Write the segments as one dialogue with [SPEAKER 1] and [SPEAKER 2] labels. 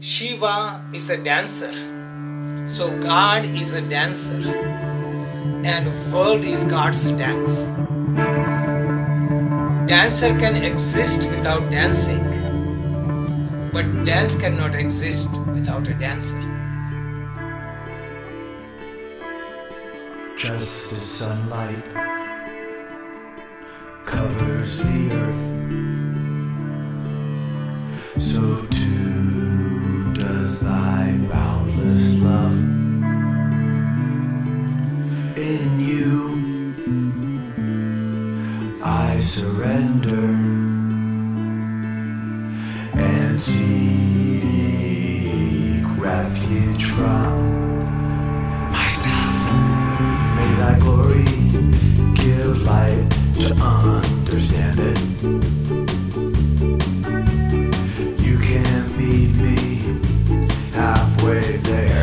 [SPEAKER 1] Shiva is a dancer. So God is a dancer and world is God's dance. Dancer can exist without dancing, but dance cannot exist without a dancer.
[SPEAKER 2] Just as sunlight covers the earth, so I surrender and seek refuge from myself. May thy glory give light to understand it. You can meet me halfway there.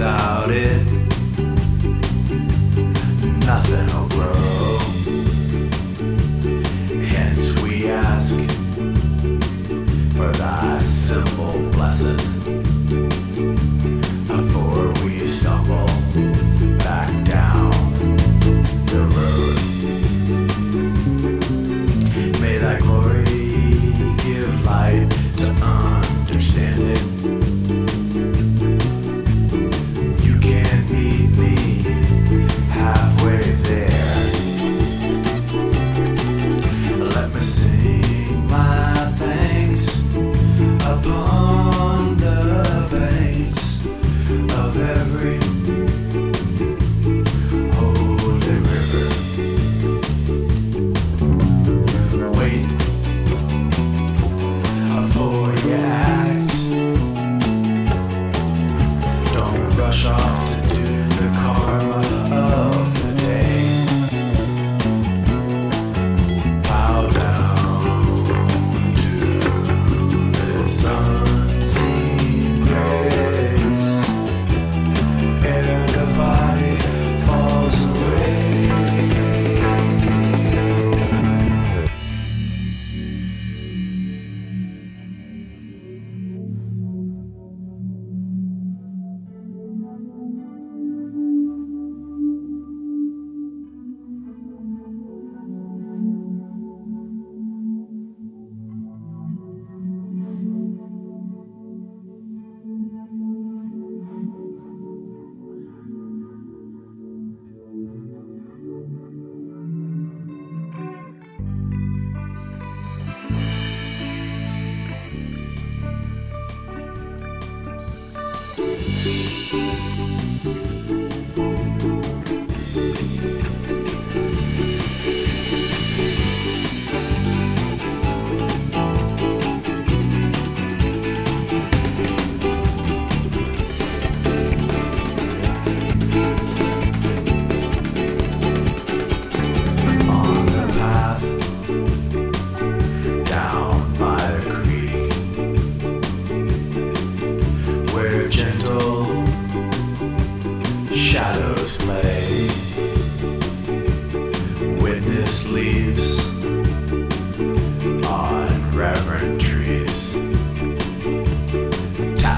[SPEAKER 2] Without it, nothing will grow. Hence, we ask for thy simple blessing.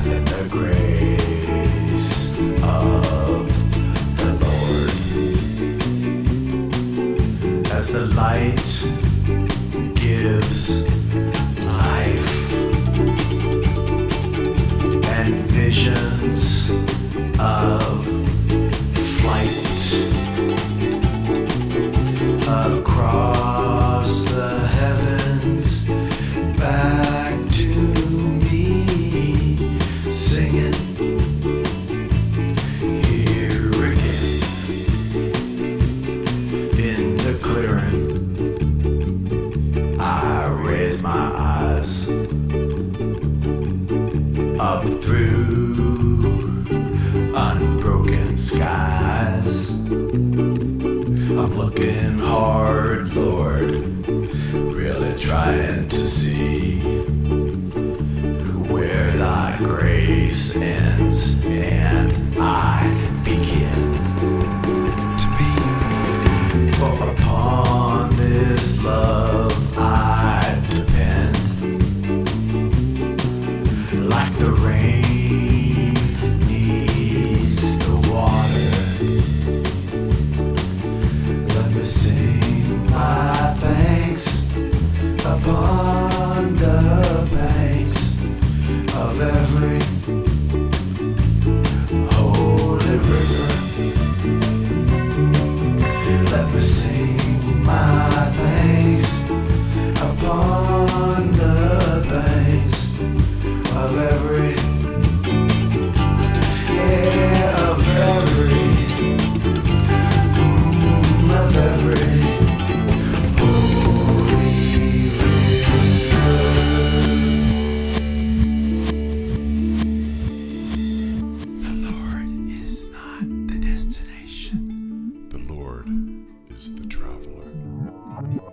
[SPEAKER 2] Tapping the grace of the Lord. As the light I'm looking hard, Lord, really trying to see where thy grace ends and of every Lord is the traveler.